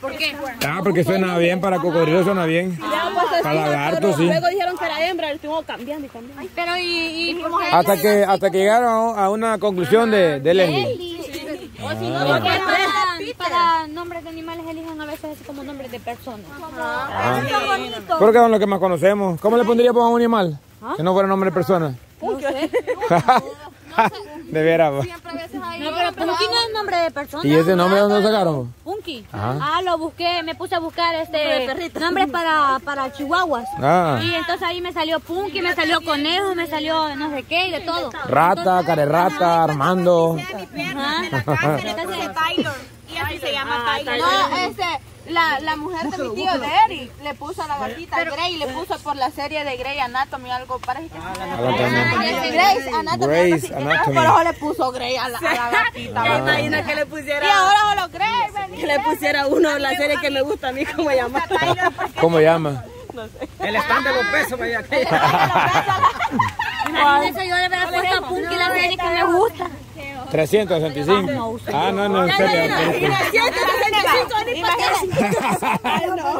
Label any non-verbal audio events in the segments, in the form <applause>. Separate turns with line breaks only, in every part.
¿Por qué?
Ah, porque suena bien, para cocodrilo suena bien. Para lagarto, sí.
Luego dijeron que era hembra, le estuvimos cambiando y cambiando.
Pero y, y
Hasta que, hasta que llegaron a una conclusión de, de Leslie.
O si no, porque para, para nombres de animales eligen a veces así como nombres de personas.
Ah. Creo que son los que más conocemos. ¿Cómo le pondríamos a un animal? Si no fuera nombre de persona. <laughs> de veras.
No, pero Punky no es nombre de persona.
¿Y ese nombre dónde lo sacaron?
Punky.
Ajá.
Ah, lo busqué, me puse a buscar este nombres para, para chihuahuas.
Ah.
Y entonces ahí me salió Punky, me salió Conejo, me salió no sé qué, y de todo.
Rata, carerrata, Armando.
Entonces,
Taylor. Y así se llama Taylor.
No, este, la, la mujer de mi tío de Eric le puso a la gatita Grey, le puso por la serie de Grey Anatomy, algo parece que se Grey's Anatomy. Así.
Anatomy.
Por eso le puso Grey a la, a la gatita.
que le pusiera.
Y ahora solo Grey, vení.
Que le pusiera uno la serie que me gusta a mí, ¿cómo llama? <laughs>
¿Cómo llama?
El stand de los pesos, <laughs>
imagínense yo de haber puesto a Punky la serie que me gusta.
365. Ah, no, no, en serio.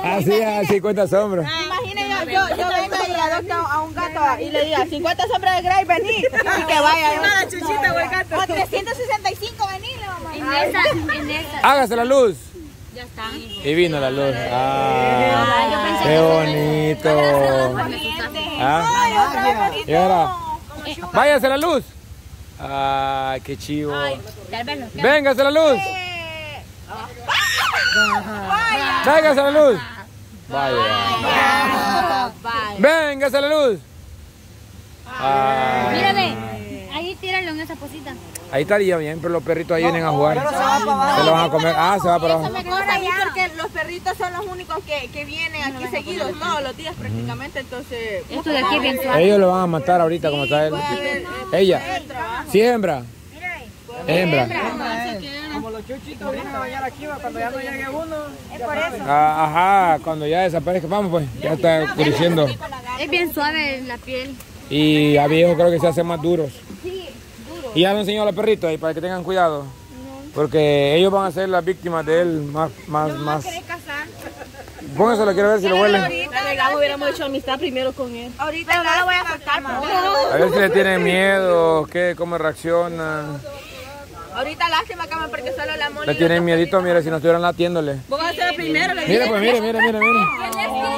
Así a 50 sombras.
Imagine yo, yo, yo venga y adopto a un gato y le diga 50 sombras de Grey, vení. Y <laughs> que vaya.
Nada, chuchita o el gato.
O 365, vení, le vamos a
En esa, en esa.
Hágase la luz.
Ya está.
Y vino la luz. Ah, qué bonito. Ah, y ahora, váyase la luz. Ay, qué chivo. Véngase la luz. Véngase la luz. Vaya. Véngase la luz. Ay.
Mira, ve. Ahí tíralo en esa posita.
Ahí estaría bien, pero los perritos ahí vienen a jugar. Se lo van a comer. Ah, se va para abajo.
a porque los perritos son los únicos que, que vienen aquí seguidos todos los días prácticamente, entonces...
Esto de aquí es bien suave.
Ellos lo van a matar ahorita como está él. Ella. Sí, hembra. Es hembra.
Como los chuchitos vienen a bañar aquí, cuando ya no llegue uno.
Ah, ajá, cuando ya desaparezca. Vamos pues, ya está oscureciendo.
Es bien suave la piel.
Y a viejo creo que se hacen más duros. Y ya lo enseñó a los perritos ahí para que tengan cuidado. Porque ellos van a ser las víctimas de él más, más, más. Póngaselo, quiero ver si lo huelen.
Verdad, hubiéramos hecho amistad primero con él.
Ahorita no lo voy a soltar,
A ver si le tienen miedo, qué, cómo reaccionan.
Ahorita lástima, cama, porque solo la mole...
Le tienen miedito, mire, si no estuvieran latiéndole.
Vos vas a ser el primero, le
Mire, pues, mire, mire, mire, mire.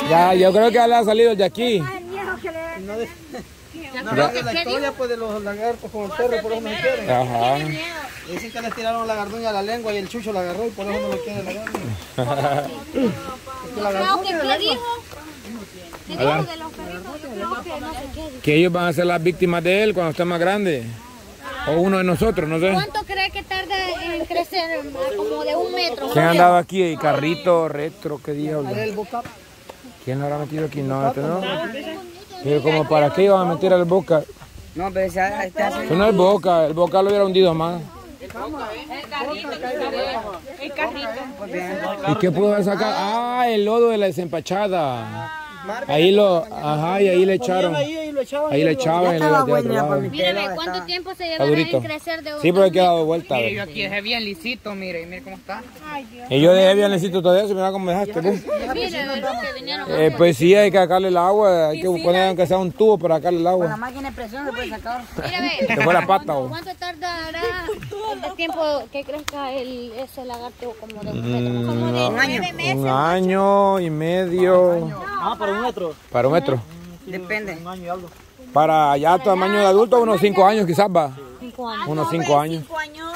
Ya, yo creo que ya le ha salido el de aquí.
No, no, la historia pues de los lagartos con el perro, por eso no se quieren.
Ajá.
Dicen que les tiraron la garduña a la lengua y el chucho la agarró y por eso no lo quiere la garduña.
Creo que, ¿qué dijo? ¿Qué dijo de los perritos? Yo creo que no sé qué.
Que ellos van a ser las víctimas de él cuando esté más grande. O uno de nosotros, no sé.
¿Cuánto cree que tarda en crecer? Como de un metro.
¿Quién ha andado aquí? ¿Y carrito, retro, qué diablo? ¿Quién lo habrá metido aquí? No, este no. Pero como para qué iban a meter al boca.
No, pero esa,
Eso no es boca, el boca lo hubiera hundido más. ¿Y qué pudo haber sacado? Ah, el lodo de la desempachada. Ahí lo, ajá, y ahí le echaron.
Ahí lo echaban.
Ahí le echaban le a.
Mírame, ¿cuánto tiempo se
durito.
en crecer de un
Sí, pero hay que dar vuelta.
Mire, yo aquí dejé bien lisito, mire, mire cómo está.
Y yo dejé bien necesito todo eso, mira cómo me dejaste.
Mire.
Eh, pues sí, hay que sacarle el agua, hay que poner aunque sea un tubo para sacarle el
La
agua.
máquina de presión se puede sacar.
Mírame. <laughs>
Que fue la pata.
¿Cuánto tardará <laughs> el tiempo que crezca el, ese lagarto como de un metro? Como de
Un año.
Un año y medio.
Ah, para un metro.
Para un metro.
Depende.
Un año y algo.
Para ya tamaño de adulto, unos 5 años quizás va.
cinco años.
Unos 5 años.
Cinco años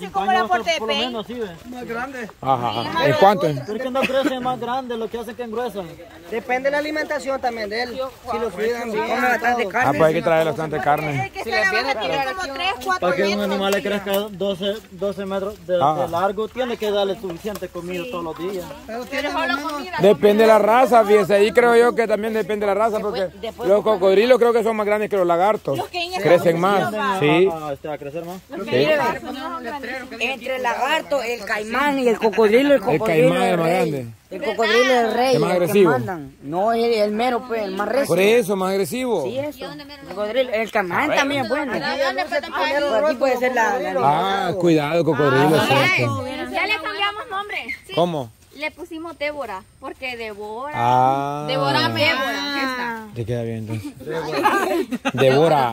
Cinco
como la porte de pey.
menos, sí.
Más grande.
Ajá. ¿En cuánto?
Pero es que no crece más grande, lo que hace que engruesan.
Depende de la alimentación también de él. Si lo cuidan bien. Come bastante
Ah,
carne.
pues hay que traer bastante carne.
Que se le van a tirar como tres, cuatro
Para que un animal le crezca 12, 12 metros de,
Ah.
de largo, tiene que darle suficiente comida todos los días.
Depende de la raza, fíjese. Ahí creo yo que también depende de la raza, porque los cocodrilos creo que son más grandes que los lagartos. Crecen más. Sí.
A, a, a crecer más.
sí.
Entre el lagarto, el caimán y el cocodrilo, el cocodrilo
caimán es
el
el más
rey.
grande.
El cocodrilo es el rey,
¿Es más
el que
agresivo?
mandan. No, es el, el mero, pues, el más recio.
Por eso, más agresivo.
Sí, eso. El cocodrilo, el caimán también es bueno. Aquí puede ser la... la-
Ah, cuidado, cocodrilo. es cierto.
Ya le cambiamos nombre.
¿Cómo?
Le pusimos Débora, porque devora.
Ah.
Devorame. Débora.
Te queda bien entonces. Devora. <laughs>
Débora.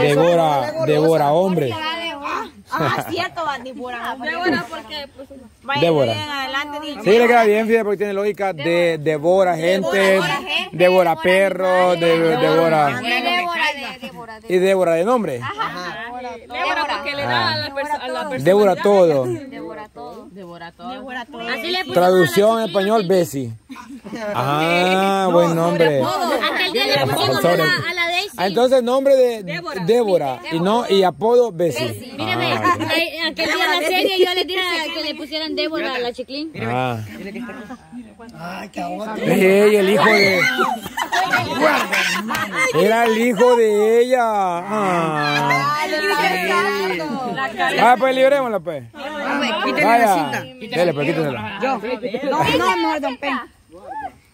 Devora. Devora hombre.
Ah, cierto, Débora.
Débora porque pues,
Débora.
adelante, di.
Sí, le queda bien, fíjate, porque tiene lógica de devora gente, devora perros, de- devora.
Y Débora de Débora. de-
Y devora de nombre.
Débora porque le da a la, perso- a la persona.
Devora todo.
Devora todo.
Así le
Traducción en español, Bessie. Ah, buen nombre.
Aquel día le pusimos a la, a la Daisy.
Ah, Entonces nombre de Débora y no y apodo Bessie.
Mírame,
Ah,
eh, aquel día en la serie yo les dije que le pusieran Débora a la chiquín.
Ah. Ey, el hijo de. Era el hijo de ella. Ah, ah pues librémosla, pues. Vaya. Dele, pues quítensela.
Yo. No, no, no, don Pen.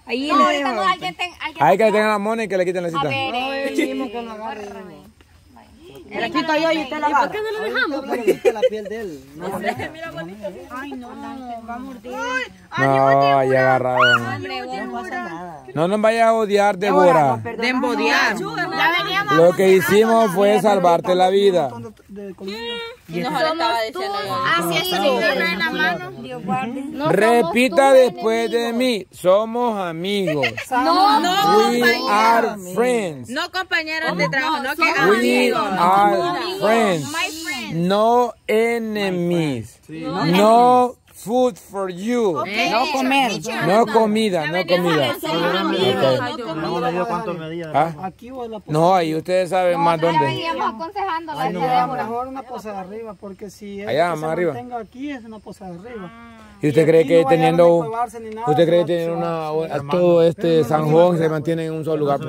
Ahí le dejo.
no, alguien ten, alguien
Hay que le tengan la mona y que le quiten la cita.
Le quito yo y usted la agarra.
Quita la piel de él. No,
No, ya agarraron. No nos vayas a odiar, Débora.
De embodiar.
Lo que hicimos fue salvarte la vida.
Y nos estaba diciendo yo.
Repita después de mí. Somos amigos.
No, no.
We are friends.
No compañeros de trabajo, no que
We
amigos.
are friends. No enemies. No food for you.
No comer.
No comida, no comida.
no me dio cuánto medía.
¿Ah? No, ahí ustedes saben más dónde.
Aconsejando
mejor una posa de arriba, porque si él
Allá,
que
más
se
arriba.
mantenga aquí es una posa de arriba.
¿Y usted cree que teniendo
a
un-
cuevarse ni nada,
usted cree que
va-
una todo este San Juan se mantiene en un solo lugar?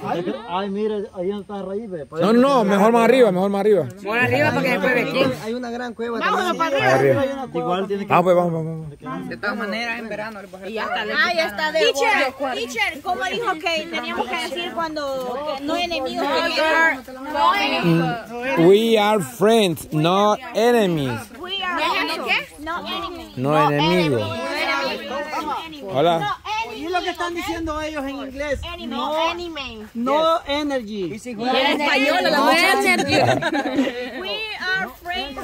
Pues?
Ay, mire, ahí está ve.
No, no, mejor más arriba, mejor más arriba.
Por arriba para que después ve quién.
Hay una gran cueva
Más arriba.
Igual tiene que.
Vamos, pues, vamos, vamos. vamos.
De todas maneras, en verano le
Ah, ya está de Teacher, teacher, ¿cómo dijo que teníamos que decir cuando no enemigos?
We are friends, not enemies.
We are no, ¿qué? No enemies.
No enemigos. Hola.
Que están diciendo ellos en inglés.
No enemy.
No energy.
En español, la voy a hacer. <laughs>
We are friends.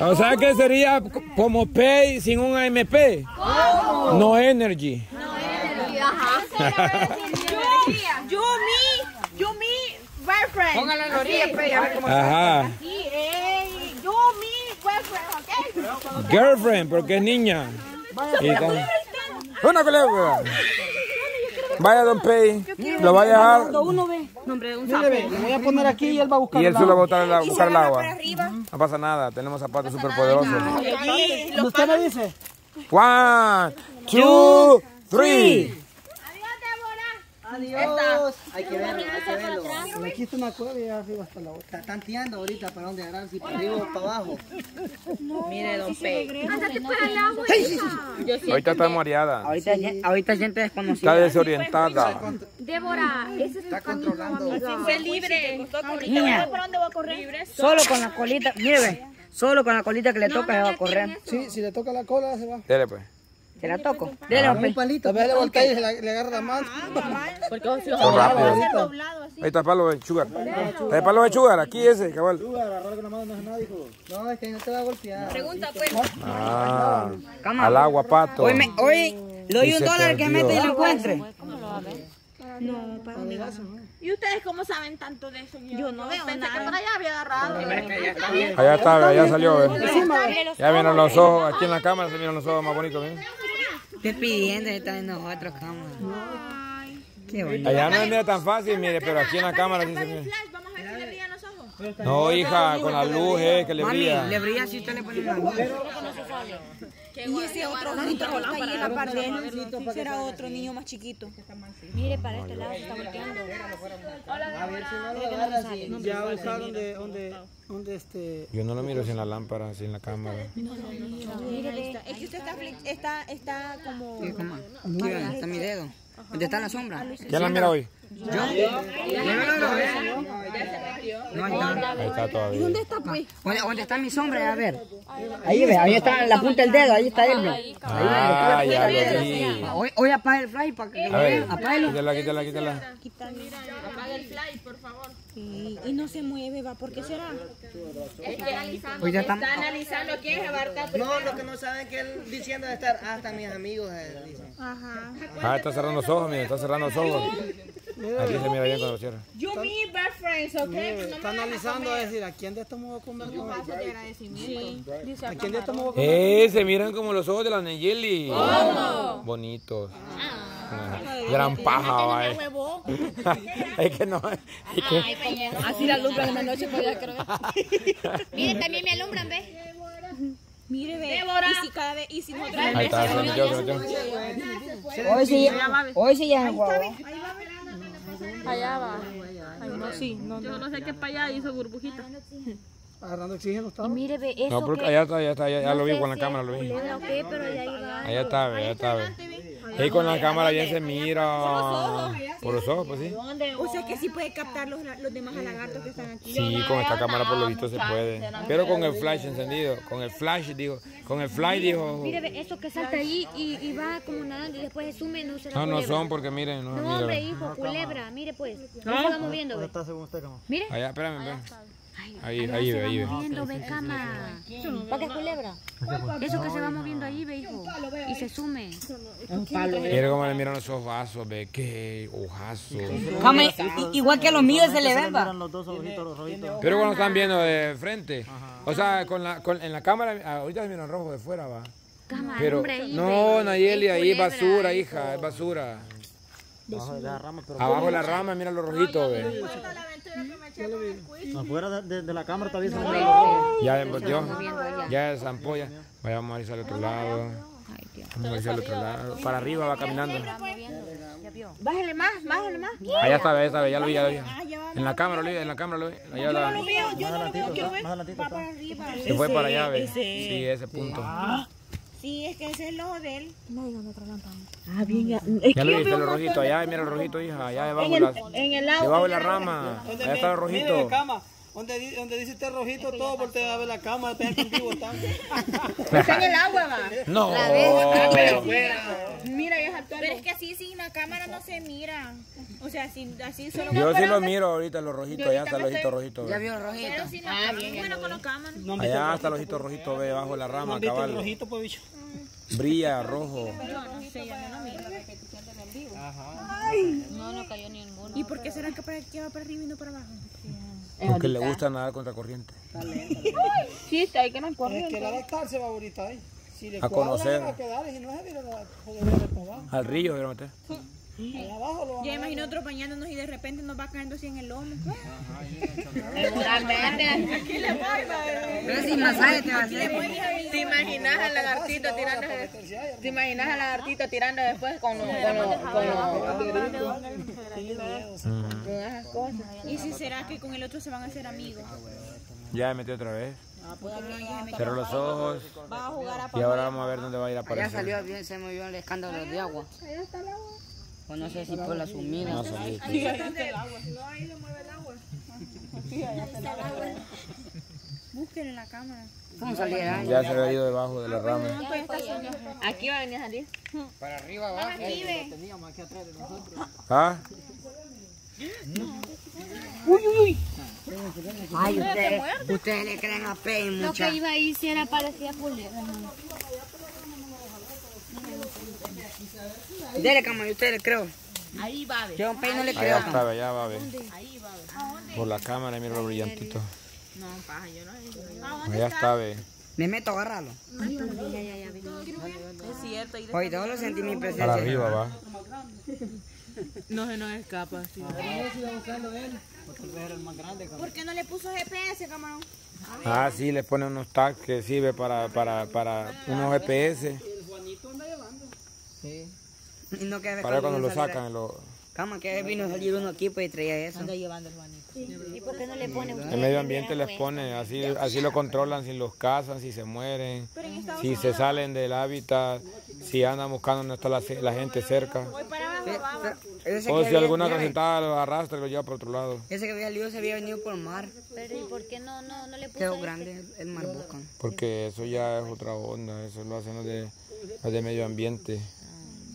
O sea que sería como pay sin un AMP. No energy.
You, me, you, me, we're friends.
Póngala en la orilla, pues, ver cómo
Ajá
eh, you, me, we're friends, ¿ok?
Girlfriend, porque es niña. Y. Una culebra. Vaya, don Pay. Lo va a dejar.
Mire, ve, lo voy a poner aquí y él va a buscar
Y él solo va a
agua.
botar el, buscar el agua. No pasa nada, tenemos zapatos súper poderosos.
Usted me dice.
One, two, three.
Adiós. Hay que verlo, hay que verlo.
Aquí está una cueva y arriba está la otra.
Está tanteando ahorita para dónde agarrar, si para arriba o para abajo.
Mire, don Pe.
Ahorita está mareada.
Ahorita, ahorita gente
Está
desconocida.
desorientada.
Débora, ese es
Está controlando.
Fue libre.
Niña,
¿Para dónde voy a correr?
solo con la colita, mire, solo con la colita que le toca se va a correr.
Sí, si le toca la cola se va.
Dele pues.
¿Se la toco? Dele, don Pe.
Un palito.
Tal vez le voltea y la- le agarra la mano. <laughs>
Son rápidos. Ahí está el palo de sugar. Está el palo de sugar, aquí ese, cabal.
No, es que no te va a golpear.
Ah, al agua, pato.
Hoy, me, hoy le doy un dólar que mete y lo encuentre.
¿Y ustedes cómo saben tanto de eso? Yo, no veo Pensé que por allá había agarrado.
Allá está, allá salió. ¿eh? Ya vieron los ojos, aquí en la cámara se vieron los ojos más bonitos. ¿eh?
Estoy pidiendo, está en nosotros, cámara. Qué bonito.
Allá no mira tan fácil, mire, pero aquí en la cámara sí se mira.
Vamos a ver si le brillan los ojos.
No, hija, con la luz, eh, que le
Mami,
brilla.
le brilla si usted le pone la luz.
Y ese otro ojito que está ahí en la parte de será otro niño más chiquito.
Mire, para este lado se está volteando.
Ya usaron de donde, donde este...
Yo no lo miro sin la lámpara, sin la cámara.
Es que usted está, está, está como...
¿Qué, cómo? Vean, está mi dedo. ¿Dónde está la sombra?
¿Quién la mira hoy?
¿Yo? Yo no lo veo. No, ahí está.
Ahí está todavía.
¿Dónde está pues?
¿Dónde, está mi sombra? A ver. Ahí ve, ahí está la punta del dedo, ahí está él.
Ah, ya lo vi.
Hoy, apaga el fly para que
A
lo
ver,
vean. Apáguelo.
quítala, quítala, quítala.
Sí, y no se mueve, va, ¿por qué será?
Ya estamos.
analizando quién se va a estar
No, lo que no saben que él diciendo de estar hasta mis amigos. eh.
Ajá.
Ah, está cerrando los ojos, mira, está cerrando los ojos. Aquí se mira bien cuando lo cierra.
You me best friends, ¿ok?
Está analizando a decir, ¿a quién de estos me voy a comer?
Sí. Dice
¿A quién de estos me voy a comer?
Eh, se miran como los ojos de la Nayeli. Bonitos. Gran paja, va. eh. Es que no, es que...
Así la alumbra en la noche para allá, creo.
Mire, también me alumbran, ¿ves?
Mire, ve. Y si cada vez, y si nosotros...
Ahí está.
Hoy sí, hoy sí ya huevo.
Allá va. Ay, no, sí. No, Yo no sé qué para allá hizo burbujita.
Agarrando oxígeno está.
Mire, ve, eso
No, porque
que...
allá está, allá está, ya, ya lo vi con la cámara, lo vi. Allá está, ve, allá está, ve. Y con la cámara ya se mira. Por los ojos, pues sí.
O sea que sí puede captar los, los demás lagartos que están aquí.
Sí, con esta cámara por lo visto se puede. Pero con el flash encendido. Con el flash, digo. Con el flash, dijo.
Mire, ve, eso que salta ahí y, y va como nadando y después se sume, no será
No, no son porque miren, no,
No, hombre, hijo, culebra, mire pues. No
usted, cama.
Mire.
Allá, espérame, espérame. Ahí, ahí
se
ve, ahí
va
ve.
moviendo, ve, cama. ¿Para qué es culebra? Eso que se va moviendo ahí, ve, hijo. Y se sume.
Mira cómo le miran los ojazos, ve. Qué ojazos.
Igual que los míos se le ven, va.
Pero cuando están viendo de frente. O sea, con la, con, en la cámara, ahorita se miran rojo de fuera, va.
Cama,
Pero,
hombre, ahí,
no. Nayeli, ahí es basura, hija, es basura.
Abajo de la rama, pero
Abajo de la rama, mira los rojitos, ve.
afuera de, la cámara todavía se miran los rojos.
Ya envolvió, ya es ampolla. Vamos a irse al otro lado. Vamos a irse al otro lado. Para arriba va caminando.
Bájale más, bájale más.
Allá está, ve, está, ve, ya lo vi, ya lo vi. En la cámara lo vi, en la cámara lo vi. Allá la,
Veo, yo no lo veo, quiero ver. Va para arriba.
se fue para allá, ve. Sí, ese punto.
Sí, es que ese es el ojo de él.
Ya lo viste, los rojitos. Allá, mira el rojito, hija. Allá debajo de la,
En el lado.
debajo de la rama. Allá está el rojito.
Donde, donde dice usted rojito, todo voltea a ver la cama, pega contigo está.
Está en el agua, va.
No.
Mira, ya es Pero es que así sin la cámara no se mira. O sea, sin, así solo.
Yo sí lo miro ahorita, los rojitos. Allá está el ojito rojito.
Ya vio el rojito.
Pero sin la cámara. Bueno, con la cámara.
Allá está el ojito rojito, ve, debajo de la rama,
¿Viste el
cabal.
rojito, pues, bicho?
Brilla rojo.
¿Y por qué será que, para, que va para arriba y no para abajo?
Porque le gusta nadar contra corriente.
Sí, está ahí que no corre.
Es que la adaptarse va ahorita ahí. Si le
A
cuadra,
conocer.
a quedar, si no joder para abajo.
Al río, quiero meter.
Allá abajo lo
Ya imagino otro bañándonos y de repente nos va cayendo así en el lomo.
Pero sin masaje te va a hacer.
¿Te imaginas al lagartito tirando? ¿Te imaginas al lagartito tirando después con, cosas? ¿Y si será que con el otro se van a hacer amigos?
Ya me metí otra vez.
Ah, pues,
Cerró los ojos.
Va a jugar a
Y ahora vamos a ver dónde va a ir a
Ya
aparecer.
salió bien, se movió el escándalo de agua. O no sé si por la sumida.
No sé.
Busquen en la cámara.
¿Cómo saliera?
Ya se había ido debajo de la rama.
Aquí va a venir a salir.
¿Ah?
Ay, ustedes, ustedes le creen a y
Lo que iba ahí sí era parecía culebra.
Dele, cama, yo ustedes le creo.
Ahí va a ver.
Yo a un no le creo,
Allá
cama.
está, ve, allá va a ver. Por la cámara, mira los brillantitos.
No, paja, yo no.
Allá está, ve.
Me meto a agarrarlo.
Es cierto.
Hoy todos lo sentí mi
Para
presencia.
arriba va. <laughs>
No se nos escapa, sí.
¿Por qué no le puso GPS, camarón?
Ah, sí, le pone unos tags que sirve para, para, para unos GPS.
Y no que
Para cuando lo sacan. Lo,
Cama, que vino a salir uno aquí pues y traía eso.
¿Y por qué no le pone
el medio ambiente les pone, así, así lo controlan, si los cazan, si se mueren, si se salen del hábitat, si andan buscando donde está la, la gente cerca.
Sí,
O si alguna casentada lo arrastra y lo lleva por otro lado.
Ese que había salido se había venido por mar.
Pero ¿y por qué no, no, no le puso
Quedó
este?
grande el, el mar buscan.
Porque eso ya es otra onda, eso lo hacen los de, los de medio ambiente.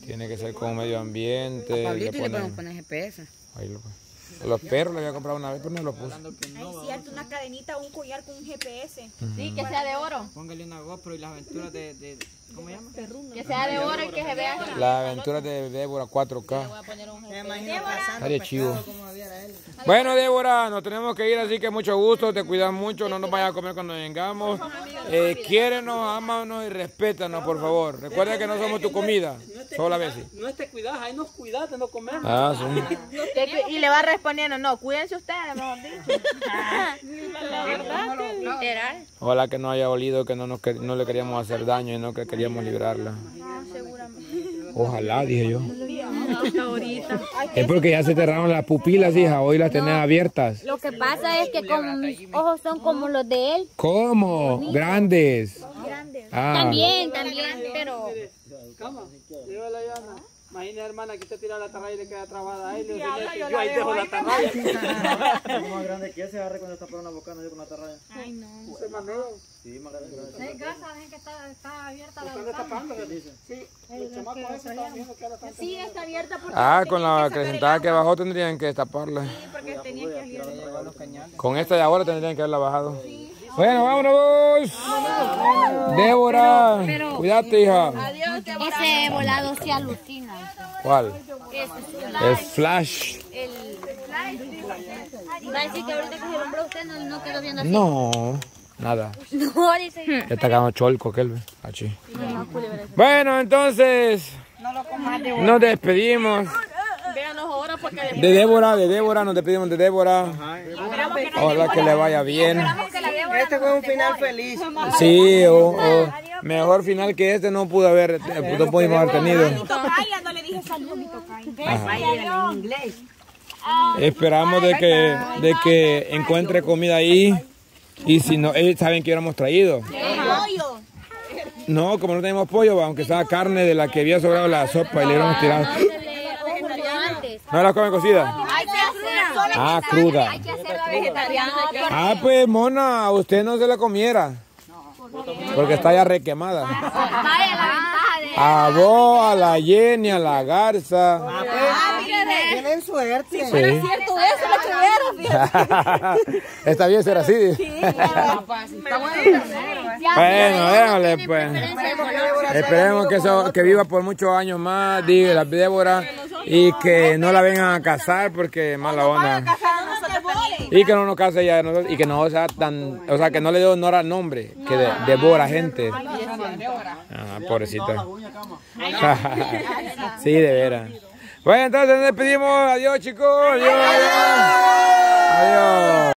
Tiene que ser con medio ambiente. le
Pablito y le podemos
ponen-
poner GPS.
ahí lo- los perros le había comprado una vez, pero no lo puse.
Ay, cierto, una cadenita o un collar con un GPS.
Sí, que sea de oro.
Póngale una GoPro y las aventuras de, de ¿cómo se llama?
Que sea de oro y que se vea.
Las aventuras de Débora 4K.
Me imagino cazando
Estaría chivo. Bueno, Débora, nos tenemos que ir, así que mucho gusto, te cuidas mucho, no nos vayas a comer cuando vengamos. Eh, quiérenos, ámanos y respétanos, por favor. Recuerda que no somos tu comida, solo a veces.
No te cuidas, ahí nos cuidaste, no comemos.
Ah, sí.
Y le va respondiendo, no, cuídense ustedes, mejor dicho. <laughs>
Literal.
Ojalá que no haya olido que no, nos, quer- no le queríamos hacer daño y no que queríamos librarla. Ojalá, dije yo. Es porque ya se cerraron las pupilas, hija, hoy las tenés abiertas.
Lo que pasa es que como mis ojos son como los de él,
¿Cómo? Grandes. Ah,
también, también, pero
Imagina, hermana, que te tira la tarraya y le queda trabada ahí. Le dice, yo ahí dejo la tarraya. <laughs>
Es más grande que ese, agarre cuando está por una bocana yo con una tarraya.
Se mandó.
Sí, más grande que ese.
Están destapando. Sí, los chamacos esos viendo que ahora están
sí está abierta porque
ah, con la acrecentada que bajó tendrían que destaparla.
porque tenía que salir.
Con esta de ahora tendrían que haberla bajado. Bueno, vámonos. Débora, cuídate, hija.
Ese volado se alucina.
¿Cuál? El flash.
el Va a decir que ahorita que se nombró usted no, no quedó viendo así.
No, nada.
No, dice.
Ya está quedando cholco aquel. Achí. Bueno, entonces nos despedimos.
De
Débora, de Débora, nos despedimos de Débora. Ojalá que le vaya bien.
Este fue un final feliz.
Sí, o, o mejor final que este no pudo haber, eh, no pudimos haber tenido.
No le dije tocaya.
Esperamos de que, de que encuentre comida ahí. Y si no, ellos saben que hubiéramos traído. No, como no tenemos pollo, aunque sea carne de la que había sobrado la sopa y le hubiéramos tirado. ¿No la comen cocida? Ah, cruda. Ah, pues mona, usted no se la comiera. Porque está ya requemada.
La.
A vos, a la Jenny, a la Garza.
Tienen suerte.
Sí.
cierto eso, tuvieron. <laughs>
Está bien ser así. <laughs> Bueno, déjale pues. Esperemos que, eso- que viva por muchos años más, diga la Débora, y que no la vengan a casar porque mala onda. Y que no nos case ya y que no sea tan, o sea, que no le dé honor al nombre, que de- devora gente. Ah, pobrecita. <laughs> sí, de veras. Bueno, entonces despedimos. Adiós, chicos. Adiós. Adiós.